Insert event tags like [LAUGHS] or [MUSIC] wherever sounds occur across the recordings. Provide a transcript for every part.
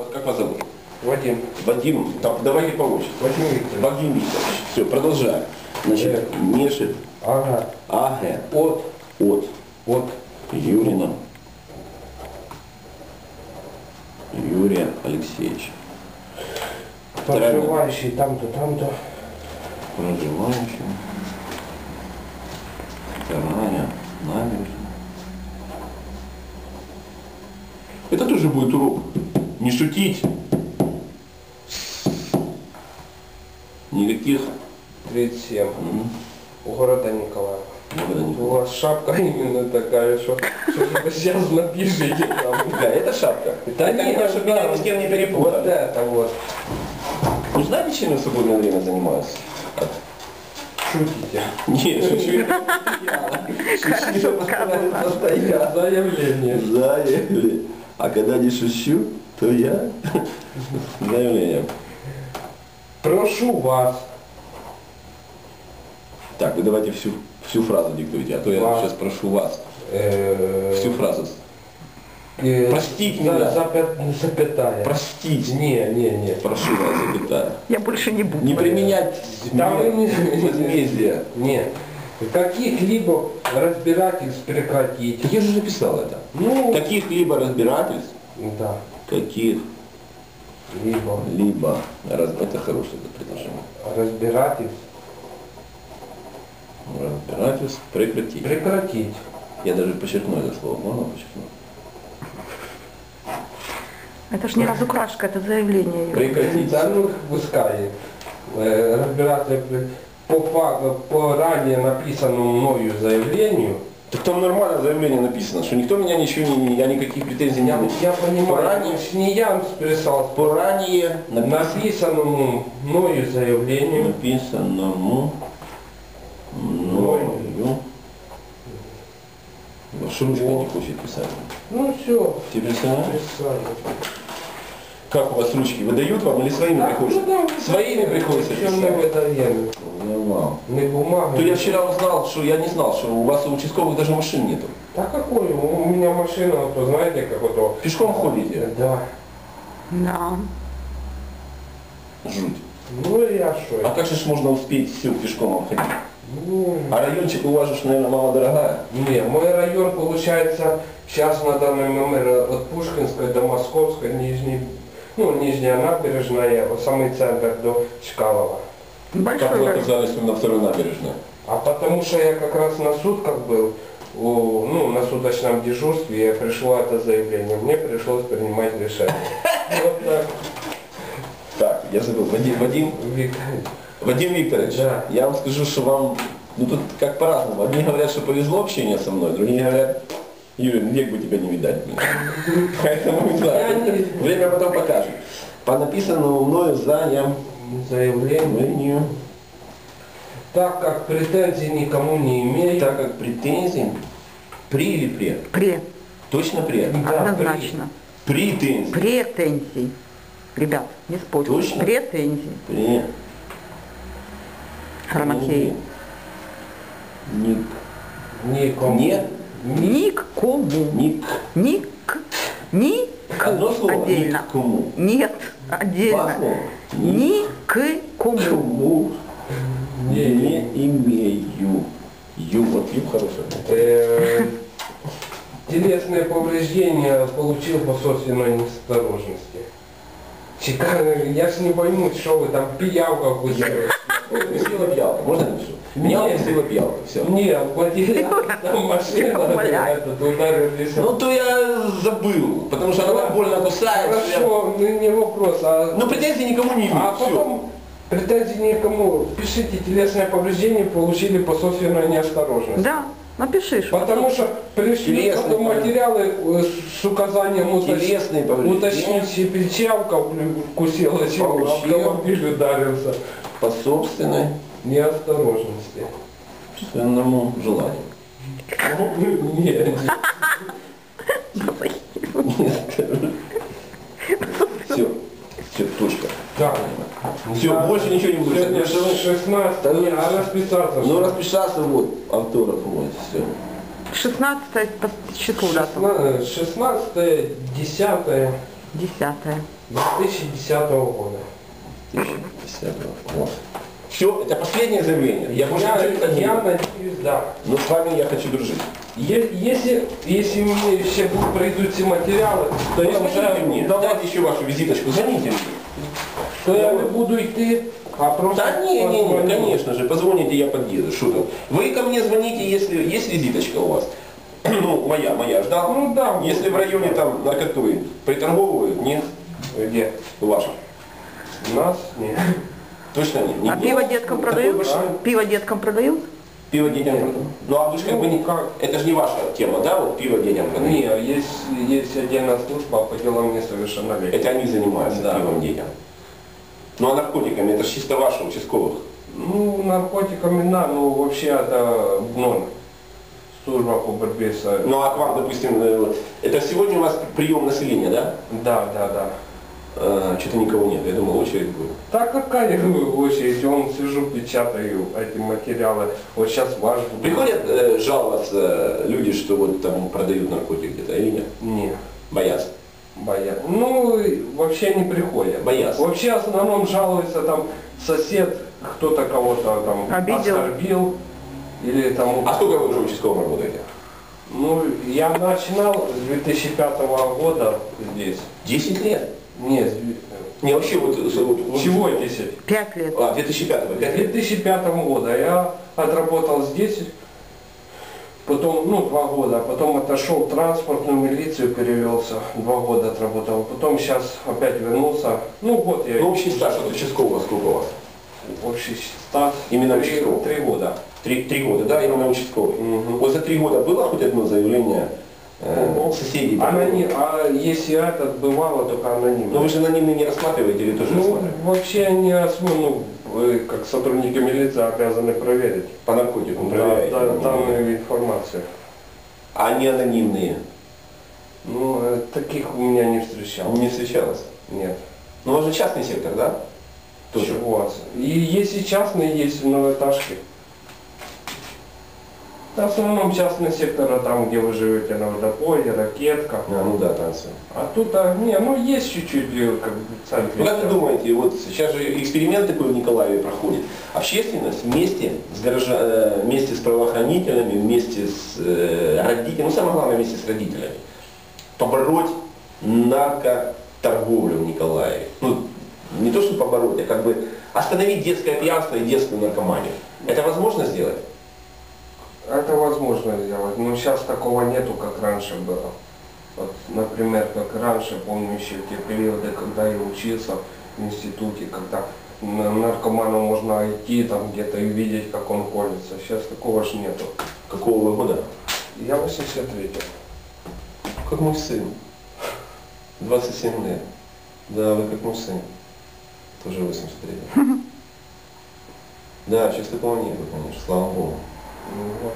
Вот как вас зовут? Вадим. Вадим. Так, давайте по очереди. Вадим Викторович. Вадим Викторович. Все, продолжаем. Значит, Мешит Ага. АГ От. от От. Юрина Юрия Алексеевича. Проживающий там-то, там-то. проживающего. Вторая набережная. Это тоже будет урок. Не шутить. Никаких 37. м, У города Николаева. У вас шапка именно такая, что, что вы сейчас напишите там. Да, это шапка. Да это нет, не, чтобы меня ни с кем не Вот перепутали. это вот. Вы знаете, чем я в свободное время занимаюсь? Шутите. Нет, шучу. Сказано. Постоянно. Заявление. Заявление. А когда не шучу, то я [LAUGHS] заявление. Прошу вас. Так, вы давайте всю, всю фразу диктуйте, а то я Вас. сейчас прошу вас. э, Всю фразу. э, Простите меня. запя- Запятая. Простите. Не, не, не. Прошу вас, запятая. Я больше не буду. Не применять не- возмездие. Нет. Каких-либо разбирательств прекратить. Я же написал это. Ну, Каких-либо разбирательств, да. Каких-либо, Либо раз- это хорошее предложение. разбирательств Разбирательств прекратить. прекратить. Я даже подчеркну это слово. Можно подчеркнуть? Это ж не разукрашка, это заявление. Прекратить. Да ну пускай. Э, Разбирательств при- по, по ранее написанному мною заявлению, Так там нормально заявление написано, что никто меня ничего не, я никаких претензий не я, имею. я понимаю, Ранее- это ж не я писал, По ранее написано, написанному мною заявлению, написанному мною. Ручка не хочет писать. ну все, Ты представляешь? писали. Как у вас ручки? Выдают вам или своими приходится? ну да, Своими приходится Що не писать. видаємо? Не бумага. То я вчера узнал, что я не знал, что у вас у участковых даже машин нету. Да какой? У меня машина, то знаете, как вот... Пешком ходите? Да. Да. Жуть. Ну я А что? как же ж можно успеть все пешком обходить? Ну, А райончик у вас же, наверное, мало дорогая. не, мой район получается сейчас на данный момент от Пушкинской до Московской, Нижней, ну, Нижняя набережная, вот самый центр до Чкалова. Как вы оказались на второй набережной? А потому что я как раз на сутках был, у, ну, на суточном дежурстве, и пришло это заявление. Мне пришлось принимать решение. [LAUGHS] Вот так. Так, я забыл. Вадим, Вадим, Виктор. Вадим Викторович, Да. я вам скажу, что вам, ну тут как по-разному. Одни говорят, что повезло общение со мной, другие говорят, Юрий, век бы тебя не видать. блин». Поэтому не знаю. Время потом покажет. По написанному мною заявлению. Так как претензий никому не имею. так как претензий, при или пре? Пре. Точно? Да, Однозначно. Претензий. Претензий. Ребят, не спорьте. Точно? Претензий. Пре. Хромакеи. Ник. Никому. Не. Никому. Ник. Ник. Ник. Одно слово. Отдельно. Никому. Нет, Два отдельно. слова. Никому. Кому Не не имею. Ю, вот ю хорошая. Э, Телесные повреждения получил по собственной неосторожности. Чекан- Я ж не пойму, что вы там пиявка вкусили. Укусила пиявка. Можно я напишу? Меня укусила пиявка. Все. Нет, потерял [LAUGHS] там машина, этот удар Ну то я забыл, потому что она больно кусает. Хорошо, ну не вопрос, а, Ну претензий никому не имею. а потом претензий никому. Пишите, телесное повреждение получили по собственной неосторожности. Да, напиши. что. Потому что пришли Телесные потом материалы э, с указанием уточнить, уточнить печалка вкусила, чем Получил. автомобиль ударился. По собственной, Неосторожности. собственному желанию. Нет. Все. Все, точка. Так. Все, больше ничего не буду. Вы- 16, не, а расписаться. Ну расписаться вот, автограф вот, все. 16 по числу дата. 16, 10 Десятое. 2010 года. 2010 Вот. Все, это последнее заявление. Я больше Я, не я хочу. надеюсь, да. Но с вами я хочу дружить. Е- Если, если мне ще будут пройдут все материалы, то я Позвоните уже мне, дайте еще вашу визиточку, звоните мне. То я не буду идти, а просто... Да не, не, не, конечно же, позвоните, я подъеду. Что там? Вы ко мне звоните, если есть визиточка у вас. [CLEARS THROAT] Ну, моя, моя ждал. Ну да. Если в районе там наркотой приторговывают, нет, Где? ваша. Нас? Нет. Точно нет. А Нигде. пиво деткам Такой продают? Пиво деткам продают? Пиво детям продают. Ну а вы же как бы не... Ну, как? Это же не ваша тема, да, вот пиво детям продают? Не, есть, есть отдельная служба по делам несовершеннолетних. Это они занимаются Да. пивом детям. Ну а наркотиками, это же чисто ваши участковых. Ну, наркотиками, да, но вообще это ноль. Служба по борьбе с... Ну а к вам, допустим, э, это сегодня у вас прием населения, да? Да, да, да. Что-то никого нет, я думал, очередь будет. Так какая очередь, он сижу, печатаю эти материалы. Вот сейчас ваш. Приходят э, жаловаться люди, что вот там продают наркотик где-то или нет? Не, Боятся. Боятся. Ну, вообще не приходят. Боятся. Вообще в основном жалуется там сосед, кто-то кого-то там Обидел. оскорбил. Или там... А сколько вы уже участковым работаете? Ну, я начинал с 2005 года здесь. 10 лет. Нет, Не, вообще вот... вот- чего 10? Пять лет. А, 2005 В 5 лет. 2005 года я отработал здесь, потом, ну, два года, потом отошел в транспортную милицию, перевелся, два года отработал, потом сейчас опять вернулся, ну, вот я, Ну, общий стаж от участкового сколько у вас? общий стаж, Именно три, участкового? три года. Три, три года, да, именно участковый. Мгм. Вот за три года было хоть одно заявление э, Ну, соседей? Аноним, а если этот бывало, только анонимно. Но вы же анонимный не рассматриваете или тоже Ну, рассматриваете? вообще они осво- ну, вы, как сотрудники милиции обязаны проверить По наркотикам да, проверяете? да, данную информацию. А не анонимные? Ну, э, таких у меня не встречал. Не встречалось? Нет. Ну, у вас же частный сектор, да? Тоже. Чего? И есть и частные, есть и многоэтажки. В основном частный сектор, там, где вы живете, на водопое, ракетка. А, ну да, танцы. А тут, а, не, ну есть чуть-чуть, э, как бы, центре. Ну как вы думаете, вот сейчас же эксперимент такой в Николаеве проходит. Общественность вместе с, горожа- э, вместе с правоохранителями, вместе с э, родителями, ну самое главное вместе с родителями, побороть наркоторговлю в Николаеве. Ну, не то, что побороть, а как бы остановить детское пьянство и детскую наркоманию. Это возможно сделать? Это возможно сделать, но сейчас такого нету, как раньше было. Вот, например, как раньше, помню еще те периоды, когда я учился в институте, когда на наркоману можно идти там где-то и видеть, как он колется. Сейчас такого ж нету. Какого вы года? Я 83 Как мой сын. 27 лет. Да, вы как мой сын. Тоже 83 лет. [LAUGHS] Да, сейчас такого нет, конечно, слава богу. Ну, вот.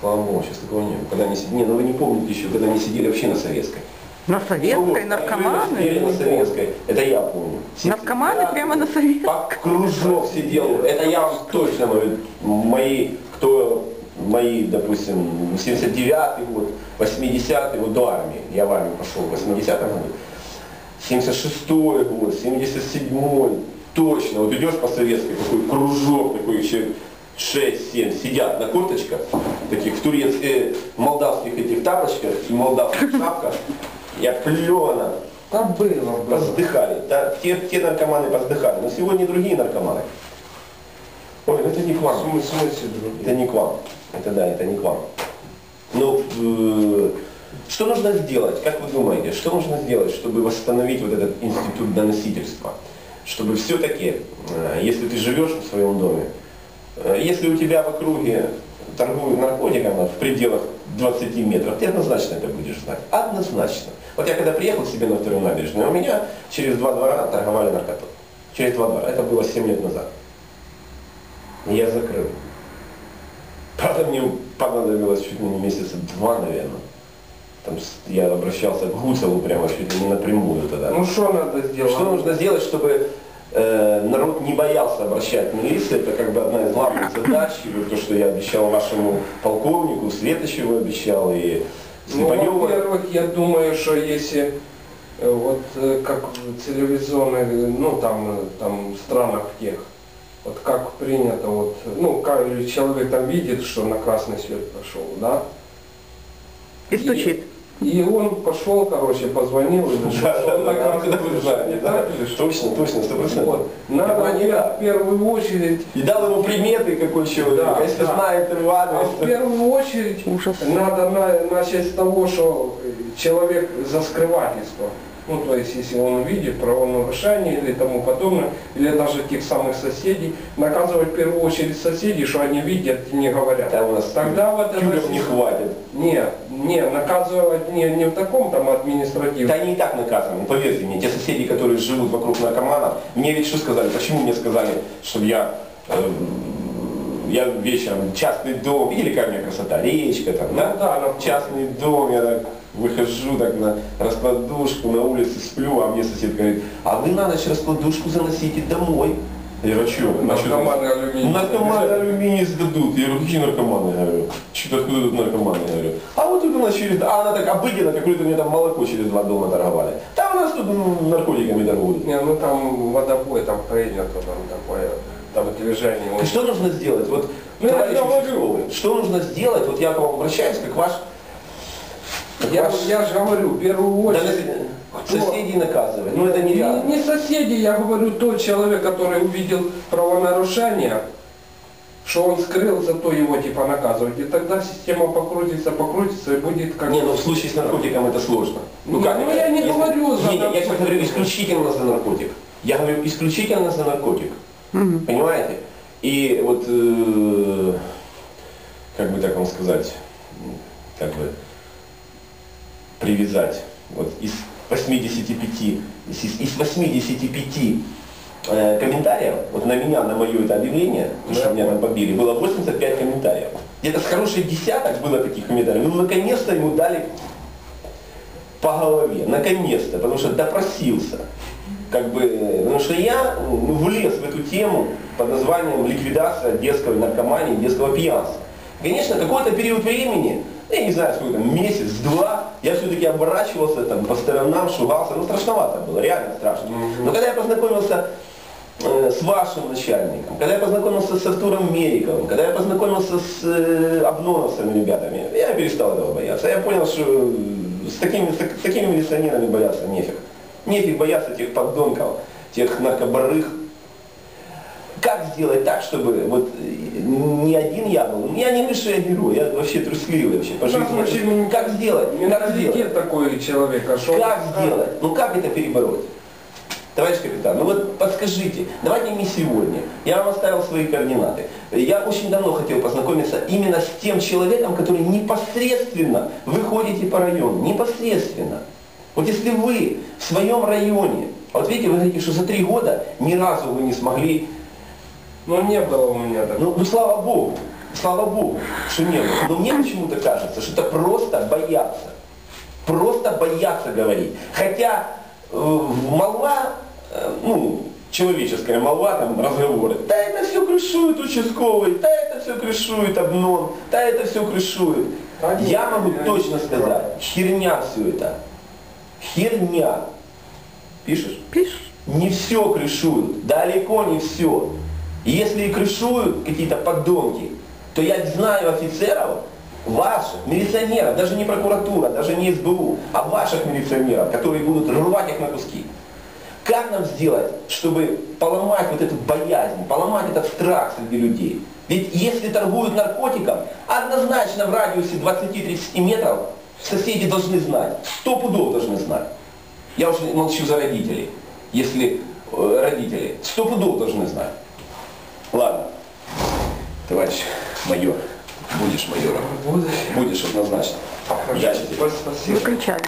Слава богу, сейчас такого нет. Когда не сидели, не, ну вы не помните еще, когда не сидели вообще на советской. На Ну советской Сидели наркоманы? на советской. Это я помню. Наркоманы прямо на советской? По кружок сидел. Это я вам точно говорю. Мои, кто мои, допустим, 79-й год, 80-й, вот до армии. Я в армию пошел в 80-м году. 76-й год, 77-й. Точно. Вот идешь по советской, такой кружок, такой еще 6-7 сидят на корточках, таких в турецких, э, молдавских этих тапочках и молдавских шапках. Я плена Да было, было. поздыхали. Да, те, те наркоманы поздыхали. Но сегодня другие наркоманы. Ой, ну это не к вам. в смысле другие? Это не к вам. Это да, это не к вам. Ну, э, что нужно сделать, как вы думаете, что нужно сделать, чтобы восстановить вот этот институт доносительства? Чтобы все-таки, э, если ты живешь в своем доме, если у тебя в округе торгуют наркотиками в пределах 20 метров, ты однозначно это будешь знать. Однозначно. Вот я когда приехал к себе на вторую набережную, у меня через два двора торговали наркотой. Через два двора. Это было 7 лет назад. Я закрыл. Правда, мне понадобилось чуть ли не месяца два, наверное. Там я обращался к Гусеву прямо чуть ли не напрямую тогда. Ну что надо сделать? Что нужно сделать, чтобы э, народ не боялся обращать в милицию? Это как бы одна из главных задач. И вот то, что я обещал вашему полковнику, Светочеву обещал, и Ну, Слепаневу. во-первых, я думаю, что если Э, Вот э, как в телевизионных, э, ну там, э, там странах тех, вот как принято, вот, ну, как человек там видит, что на красный свет пошел, да? И стучит. И он пошел, короче, позвонил и нашел, Да, что он да, на да, да, да, пошел. Не да. так или что? Точно, точно, сто процентов. Вот. Надо не в первую очередь И дал ему приметы, какой человек. Да, А если да. знает его А адрес, в то- первую очередь Ужас. надо на- начать с того, что человек за скрывательство. Ну, то есть, если он видит правонарушение или тому подобное, или даже тех самых соседей, наказывать в первую очередь соседей, что они видят и не говорят. Там у нас Тогда вот это... не хватит. Нет, не, наказывать не, не в таком там административном. Да они и так наказаны, поверьте мне, те соседи, которые живут вокруг наркоманов, мне ведь что сказали, почему мне сказали, чтобы я, э, я вечером, частный дом, видели, какая у меня красота, речка там, Ну да? да, частный дом, я так выхожу так на раскладушку, на улице сплю, а мне сосед говорит, а вы на ночь раскладушку заносите домой. Я говорю, а что? Наркоманы алюминий. Наркоманы алюминий сдадут. Я говорю, какие наркоманы? Я говорю, что откуда тут наркоманы? Я говорю, а вот тут у нас через... А она так обыденно, какое-то мне там молоко через два дома торговали. Там у нас тут ну, наркотиками торгуют. Не, ну там водопой, там принято, там такое, там движение. Очень что нужно сделать? Вот, Ну, я говорю. что нужно сделать? Вот я к вам обращаюсь, как ваш... как Я, ваш я же говорю, в первую да, очередь... соседей наказывать. Ну это Не, нереально. не соседи, я говорю, тот человек, который увидел правонарушение, что он скрыл, зато его типа наказывать. И тогда система покрутится, покрутится и будет как... Не, ну в случае с наркотиком это сложно. Ну, ну, я не говорю за Не, не, я наркотик. сейчас говорю исключительно за наркотик. Я говорю исключительно за наркотик. Понимаете? И вот, э, как бы так вам сказать, как бы привязать, вот из 85, из, из 85 э, комментариев, вот на меня, на мое это объявление, что меня там побили, было 85 комментариев. Где-то с хороший десяток было таких комментариев. Ну, наконец-то ему дали по голове, наконец-то, потому что допросился. Как бы, потому что я ну, влез в эту тему под названием ликвидация детского наркомании, детского пьянства. Конечно, какой-то период времени, я не знаю, сколько там, месяц, два, я все-таки оборачивался там по сторонам, шугался, ну страшновато было, реально страшно. Но когда я познакомился э, с вашим начальником, когда я познакомился с Артуром Мериковым, когда я познакомился с э, обноновцами ребятами, я перестал этого бояться. Я понял, что э, с такими, с, так- с такими милиционерами бояться нефиг. Нефиг бояться тех поддонков, тех наркобарых. Как сделать так, чтобы вот э, не один я был? Я не говорю, что я вообще трусливый вообще по жизни. очень Как сделать? Как сделать? такой человека, что... Как сделать? Ну как это перебороть? Товарищ капитан, ну вот подскажите, давайте не сегодня. Я вам оставил свои координаты. Я очень давно хотел познакомиться именно с тем человеком, который непосредственно вы ходите по району. Непосредственно. Вот если вы в своем районе, вот видите, вы говорите, что за три года ни разу вы не смогли Ну не было у меня такого. ну, ну, слава Богу, слава Богу, что не было. Но мне почему-то кажется, что это просто бояться. Просто бояться говорить. Хотя э, молва, э, ну, человеческая молва, там разговоры, да это все крышует участковый, да это все крышует обнон, да это все крышует. Да нет, Я могу точно сказать, херня все это. Херня. Пишешь? Пишешь? Не все крышуют, далеко не все. И если и крышуют какие-то подонки, то я знаю офицеров, ваших, милиционеров, даже не прокуратура, даже не СБУ, а ваших милиционеров, которые будут рвать их на куски. Как нам сделать, чтобы поломать вот эту боязнь, поломать этот страх среди людей? Ведь если торгуют наркотиком, однозначно в радиусе 20-30 метров соседи должны знать, сто пудов должны знать. Я уже молчу за родителей. Если э, родители, сто пудов должны знать. Ладно, товарищ майор, будешь майором. Будешь? Будешь однозначно. Хорошо. Удачи тебе. Спасибо. Выключали.